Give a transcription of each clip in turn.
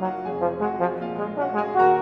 pa pa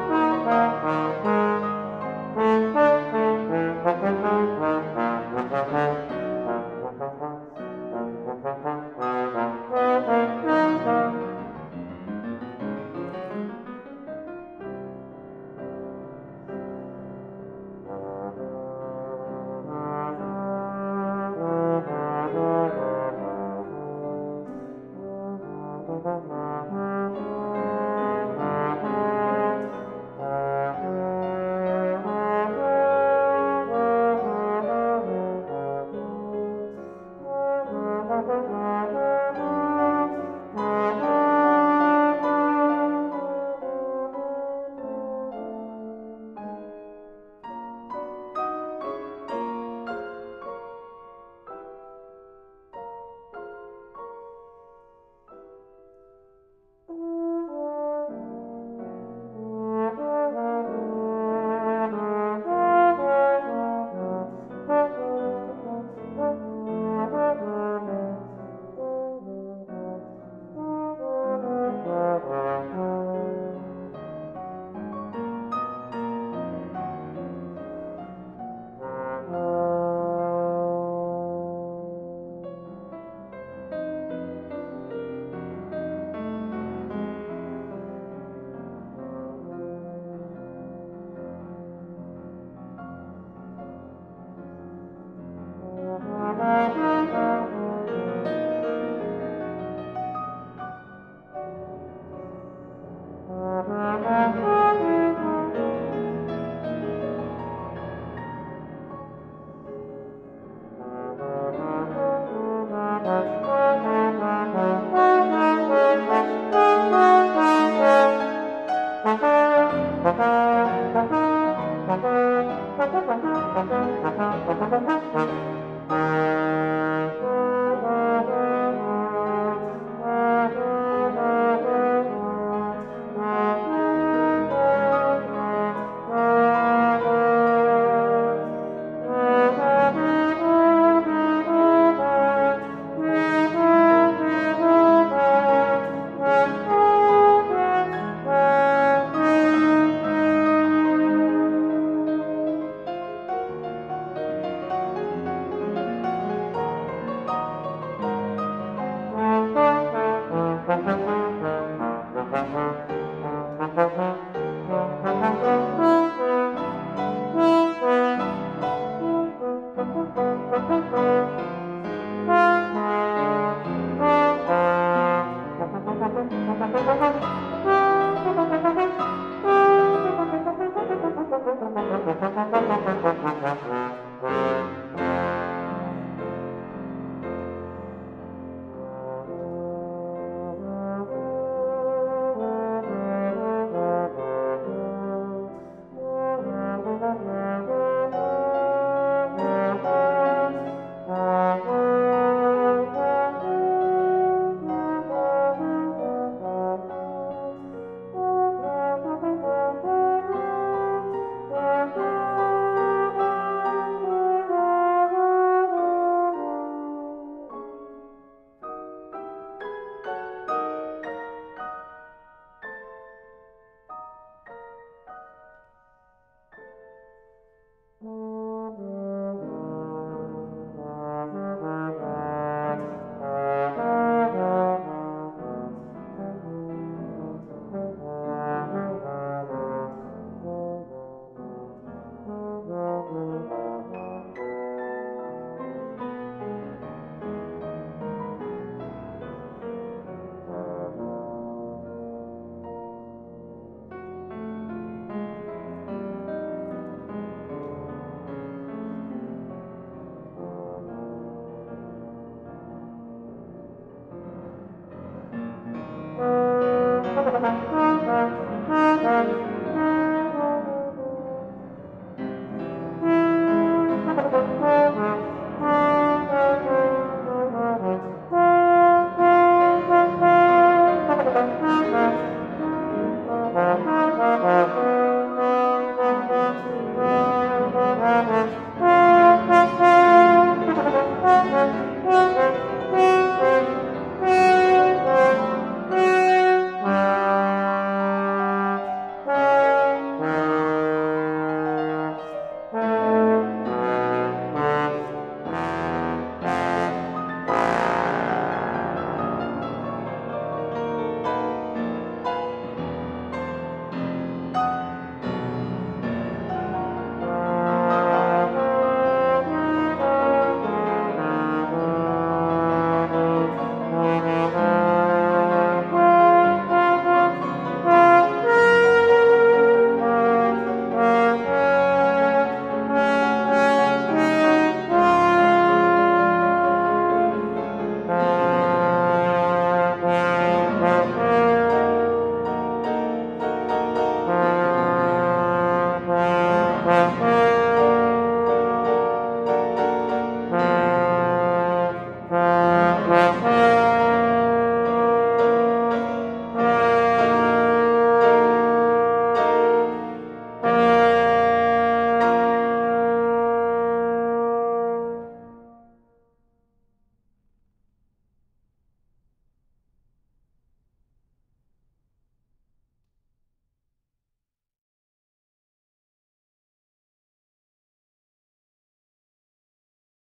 Thank you.